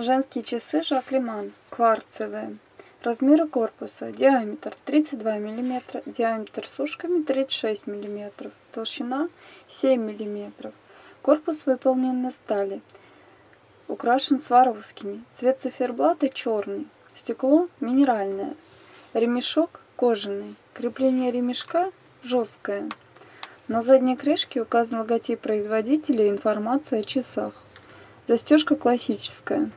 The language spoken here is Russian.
Женские часы Жаклиман кварцевые. Размеры корпуса. Диаметр 32 мм, диаметр с ушками 36 мм, толщина 7 мм. Корпус выполнен на стали. Украшен сваровскими. Цвет циферблата черный. Стекло минеральное. Ремешок кожаный. Крепление ремешка жесткое. На задней крышке указан логотип производителя и информация о часах. Застежка классическая.